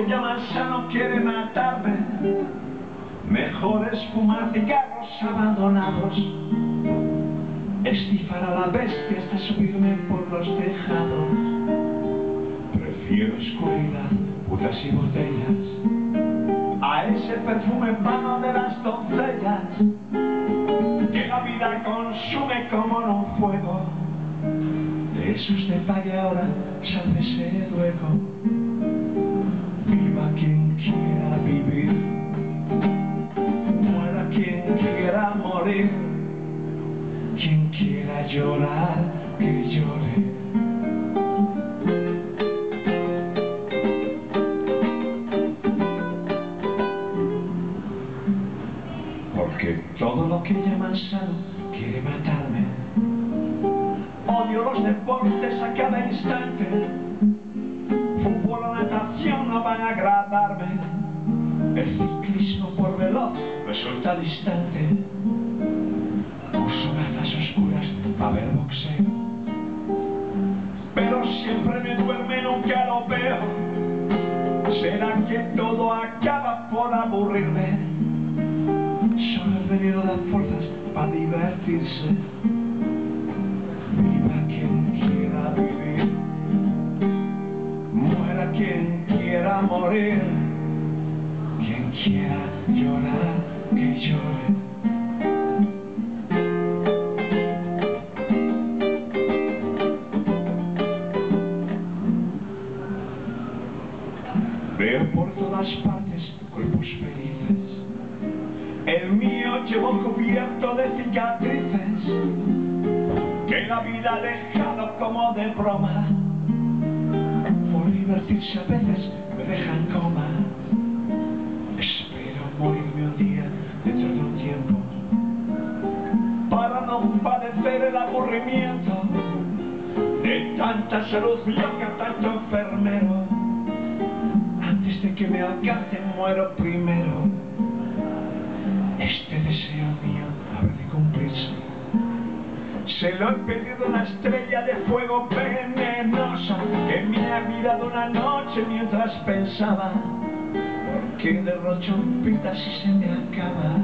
Que llaman sano quiere matarme. Mejor es fumar cigarros abandonados. Estifar a la bestia hasta subirme por los tejados. Prefiero oscuridad, putas y botellas. A ese perfume vano de las doncellas. Que la vida consume como un fuego. De esos de ahora, sálvese luego. Llorar, que llore. Porque todo lo que llaman sano quiere matarme. Odio los deportes a cada instante. Fútbol o natación no van a agradarme. El ciclismo por veloz resulta distante. Uso gafas oscuras para ver boxeo. Pero siempre me duerme, nunca lo veo. ¿Será que todo acaba por aburrirme? Solo he venido a dar fuerzas para divertirse. Viva quien quiera vivir, muera quien quiera morir, quien quiera llorar, que llore. Veo por todas partes cuerpos felices. El mío llevo cubierto de cicatrices que la vida ha dejado como de broma. Por divertirse a veces me dejan coma. Espero morirme un día dentro de un tiempo para no padecer el aburrimiento de tanta salud loca, tanto enfermero. Alcance muero primero. Este deseo mío habrá de cumplirse. Se lo he pedido una estrella de fuego venenosa que me ha mirado una noche mientras pensaba. ¿Por qué derrocho pitas si se me acaba?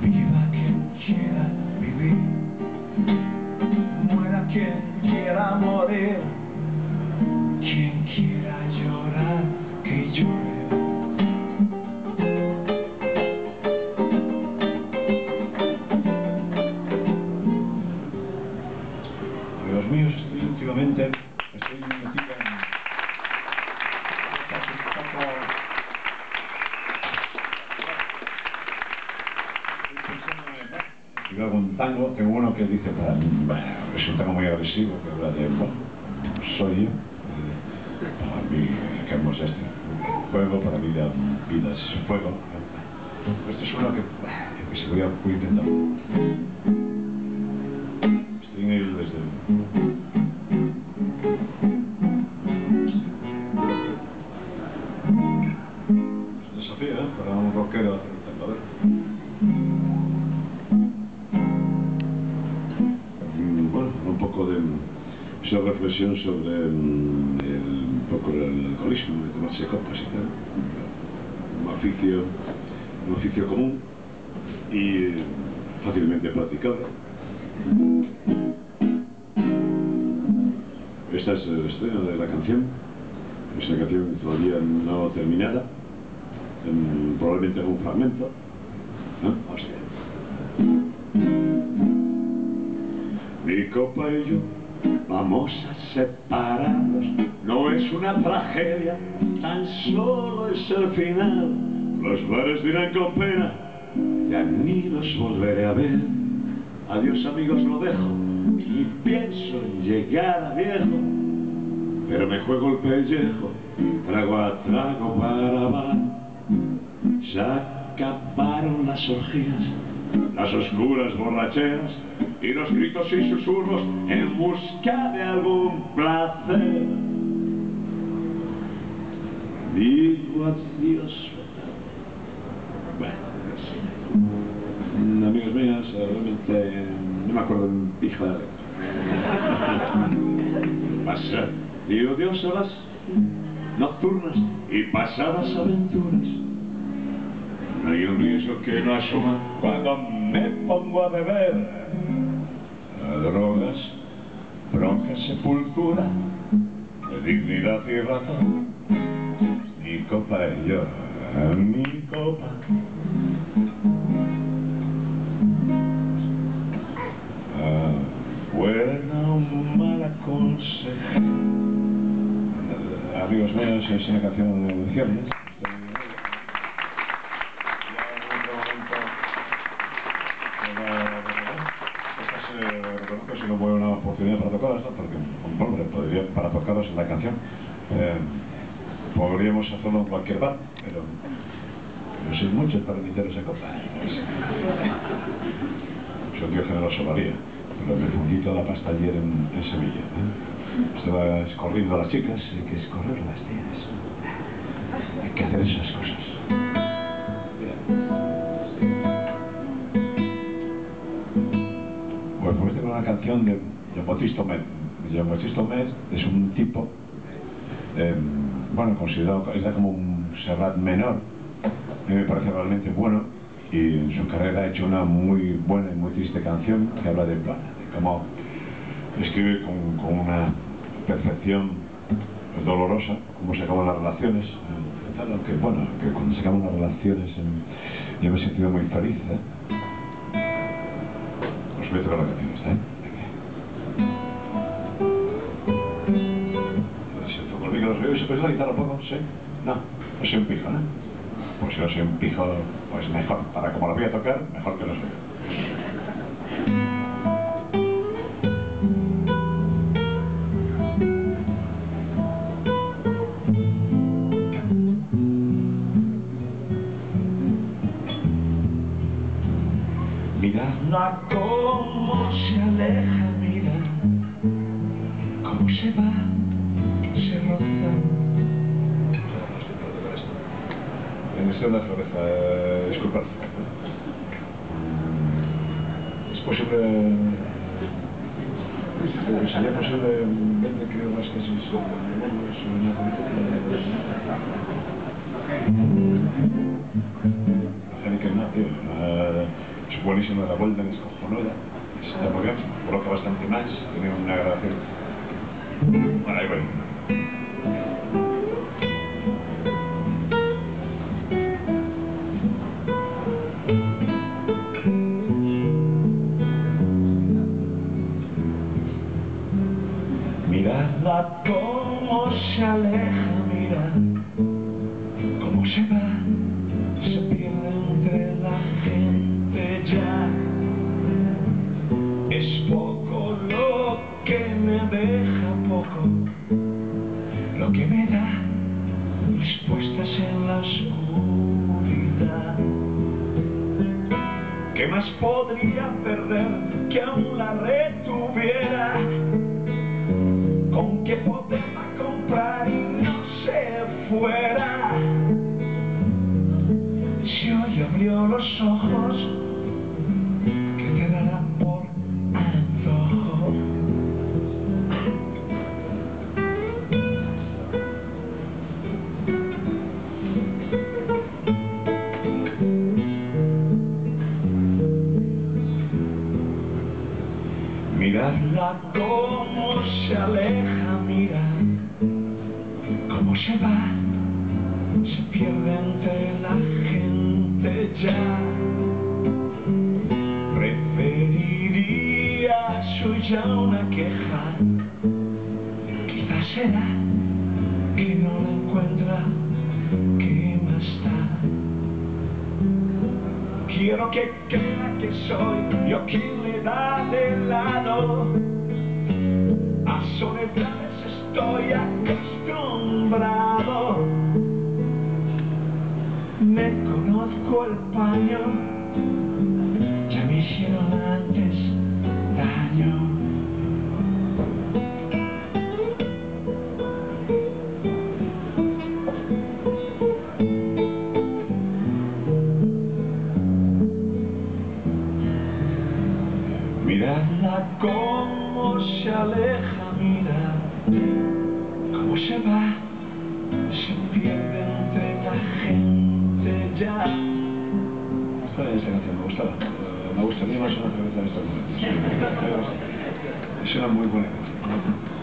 Viva quien quiera vivir, muera quien quiera morir, Yo hago un tango, tengo uno que dice bueno, es un tango muy agresivo, que habla de, bueno, soy yo, eh, mí, que hemos este, fuego, para mí la vida es fuego. Este es uno que, que se voy a intentar. Sobre mm, el, un poco el alcoholismo, de tomarse copas y tal. Un oficio, un oficio común y fácilmente practicable. Esta es el estreno de la canción. Es una canción todavía no terminada. em, probablemente un fragmento. Mi copa y yo vamos a separarnos. No es una tragedia, tan solo es el final. Los bares dirán con pena, ya ni los volveré a ver. Adiós amigos, lo dejo, y pienso en llegar a viejo. Pero me juego el pellejo, trago a trago para bar. Se acabaron las orgías, las oscuras borracheras y los gritos y susurros en busca de algún placer. Digo adiós. Bueno, amigos míos, realmente no me acuerdo en pija de la letra. Pasa, a las nocturnas y pasadas aventuras. Hay un riesgo que no asuma cuando me pongo a beber. Drogas, bronca, sepultura, dignidad y razón. Mi copa y yo, mi copa. Buena o mala conseja. Amigos míos, es una canción de ciernes. La canción eh, podríamos hacerlo en cualquier bar, pero no soy muchos para meteros en copa. Soy tío generoso, varía, pero me fundí toda la pasta ayer en, en Sevilla. ¿eh? Estaba escorriendo a las chicas, hay que escorrerlas, tías. Hay que hacer esas cosas. Pues pues tengo una canción de Jean-Baptiste Homais. Jean-Baptiste Homais es un tipo, eh, bueno, considerado, es como un Serrat menor. A mí me parece realmente bueno y en su carrera ha hecho una muy buena y muy triste canción que habla de, de cómo escribe con, con una perfección dolorosa, cómo se acaban las relaciones. eh, tal, Aunque bueno, que cuando se acaban las relaciones eh, yo me he sentido muy feliz. ¿eh? Os a tocar la canción esta, ¿Se puede guitarra un poco? ¿Sí? No, no soy un pijo, ¿no? Pues si no soy un pijo, pues mejor. Para como la voy a tocar, mejor que no soy. Miradla funciona floresta, disculpa. Es posible... Sería posible vender, creo, más que si sobre el mundo, sobre una política... No, tío. Es buenísima la vuelta en Escojonola. Está muy bien, coloca bastante más, tiene una grabación... Bueno, ahí bueno. Deja poco, lo que me da respuestas en la oscuridad. ¿Qué más podría perder que aún la retuviera? con que poderla comprar y no se fuera. Si hoy abrió los ojos, Mirarla como se aleja, mira cómo se va, se pierde entre la gente ya. Preferiría suya una queja, quizás será que no la encuentra, que más está quiero que crea que soy yo quien le da de lado. A soledades estoy acostumbrado. Me conozco el paño, ya me hicieron antes daño. Miradla cómo se aleja, mira cómo se va, se pierde entre la gente ya. Esta esa canción me gustaba. Eh, Me gustaría más una cerveza de esta. Es una muy buena canción.